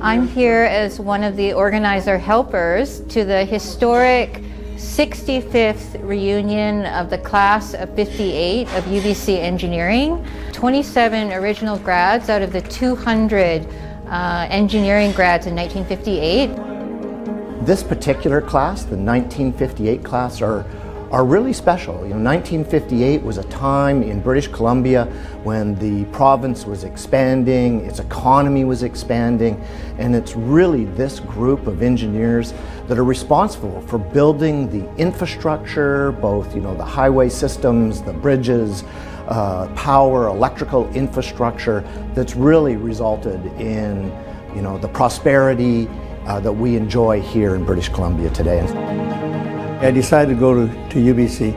I'm here as one of the organizer helpers to the historic 65th reunion of the class of 58 of UBC Engineering. 27 original grads out of the 200 uh, engineering grads in 1958. This particular class, the 1958 class, are are really special. You know, 1958 was a time in British Columbia when the province was expanding, its economy was expanding, and it's really this group of engineers that are responsible for building the infrastructure, both you know the highway systems, the bridges, uh, power, electrical infrastructure that's really resulted in you know the prosperity uh, that we enjoy here in British Columbia today. I decided to go to, to UBC,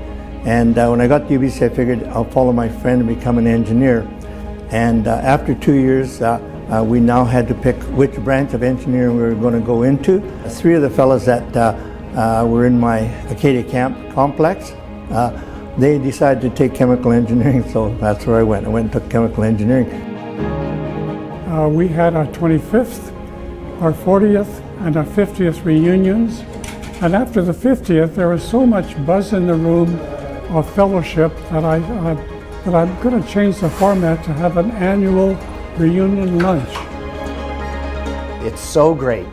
and uh, when I got to UBC, I figured I'll follow my friend and become an engineer. And uh, after two years, uh, uh we now had to pick which branch of engineering we were going to go into. Three of the fellows that uh, uh, were in my Acadia Camp complex, they decided to take chemical engineering, so that's where I went. I went and took chemical engineering. we had our 25th, our 40th, and our 50th reunions and after the 50th, there was so much buzz in the room of fellowship that, I, I that I'm going to change the format to have an annual reunion lunch. It's so great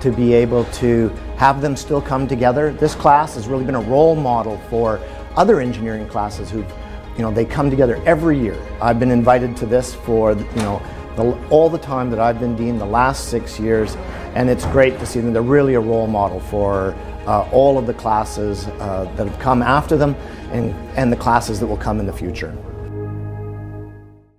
to be able to have them still come together. This class has really been a role model for other engineering classes who've, you know, they come together every year. I've been invited to this for, you know, the, all the time that I've been dean, the last six years, and it's great to see them. They're really a role model for uh, all of the classes uh, that have come after them and, and the classes that will come in the future.